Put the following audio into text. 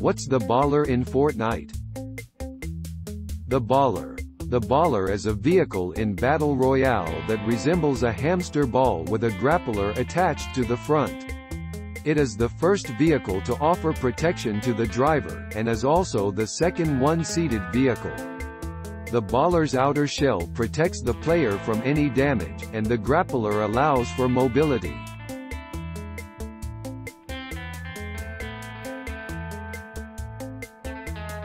What's the baller in Fortnite? The baller. The baller is a vehicle in Battle Royale that resembles a hamster ball with a grappler attached to the front. It is the first vehicle to offer protection to the driver, and is also the second one-seated vehicle. The baller's outer shell protects the player from any damage, and the grappler allows for mobility.